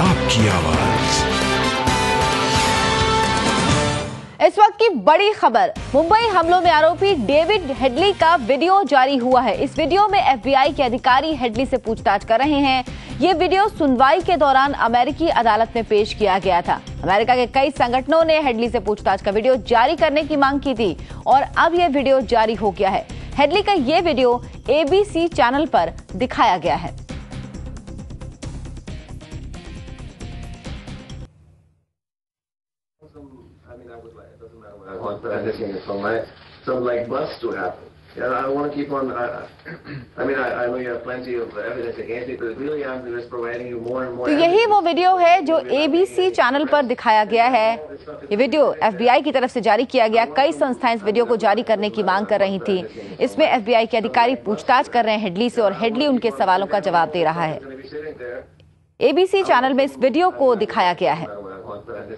आपकी आवाज़। इस वक्त की बड़ी खबर, मुंबई हमलों में आरोपी डेविड हेडली का वीडियो जारी हुआ है। इस वीडियो में एफबीआई के अधिकारी हेडली से पूछताछ कर रहे हैं। ये वीडियो सुनवाई के दौरान अमेरिकी अदालत में पेश किया गया था। अमेरिका के कई संगठनों ने हेडली से पूछताछ का वीडियो जारी करने की मांग की थी और अब यह वीडियो जारी हो गया है। हेडली का ये वीडियो एबीसी चैनल पर दिखाया गया है। Some, I mean, I would like, it doesn't matter what I want, but I'm just from my, some like bust to happen. Yeah, I want to keep on, I, I mean, I, I know you have plenty of evidence against it, but really I'm just providing you more and more तो यही वो video है जो ABC channel पर दिखाया गया है ये वीडियो एफबीआई की तरफ़ से जारी किया गया कई संस्थाएँ इस वीडियो को जारी करने की मांग कर रही थी इसमें एफबीआई के अधिकारी पूछताछ कर रहे हैं हेडली से और हेडली उनके सवालों का जवाब दे रहा है. एबीसी चैनल में इस वीडियो को दिखाया गया है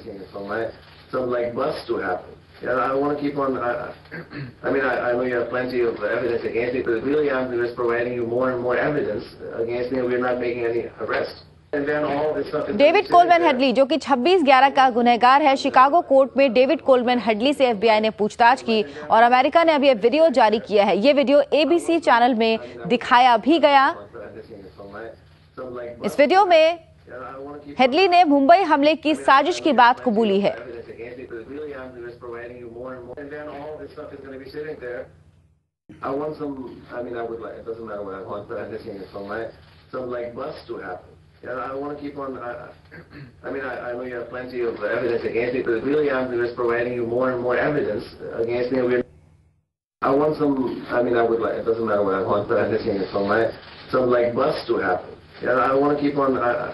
Saying from my, some like bust to happen. Yeah, I want to keep on, I, I mean, I, I know you have plenty of evidence against it, but really I'm just providing you more and more evidence against me, we're not making any is David Coleman. Headley जो कि 26/11 का गुनहगार है Chicago court में David Coleman Headley से FBI ने पूछताछ की और अमेरिका ने अब ये वीडियो जारी किया है ये वीडियो एबीसी चैनल में दिखाया भी गया इस वीडियो में हेडली ने मुंबई हमले की साजिश की बात कबूली है it. I want some, I mean, I would like, it doesn't matter what I want, but I'm just saying from my, some like bust to happen. Yeah, I want to keep on, I, I mean, I, I know you have plenty of evidence against it, but really I'm just providing you more and more evidence against me. I want some, I mean, I would like, it doesn't matter what I want, but I'm just saying from my, some like bust to happen. Yeah, I want to keep on, I,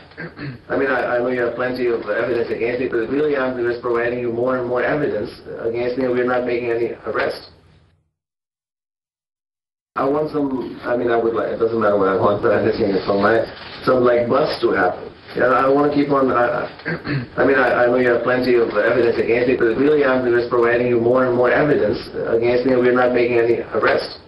I mean, I, I know you have plenty of evidence against me, but really I'm just providing you more and more evidence against me, and we're not making any arrests. I want some, I mean, I would like, it doesn't matter what I want, but I'm just saying some like bust to happen. Yeah, I want to keep on, I, I mean, I, I know you have plenty of evidence against me, but really I'm just providing you more and more evidence against me, and we're not making any arrests.